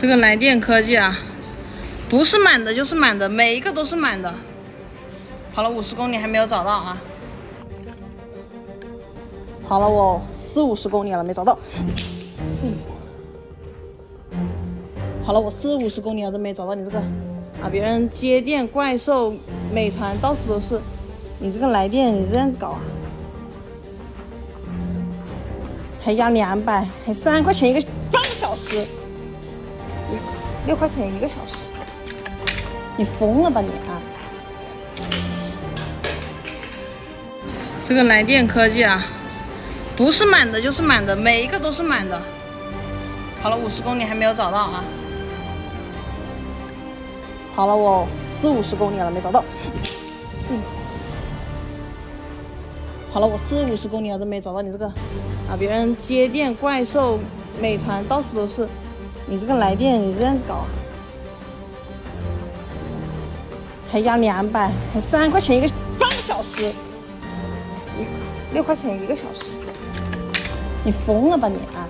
这个来电科技啊，不是满的就是满的，每一个都是满的。跑了五十公里还没有找到啊！跑了我四五十公里了没找到。跑了我四五十公里了都没找到你这个啊！别人接电怪兽、美团到处都是，你这个来电你这样子搞啊？还压两百，还三块钱一个半小时。六块钱一个小时，你疯了吧你啊！这个来电科技啊，不是满的就是满的，每一个都是满的。跑了五十公里还没有找到啊！跑了我四五十公里了没找到。嗯跑了我四五十公里了都没找到你这个啊！别人接电怪兽、美团到处都是。你这个来电，你这样子搞，还压两百，还三块钱一个半个小时，一六块钱一个小时，你疯了吧你啊！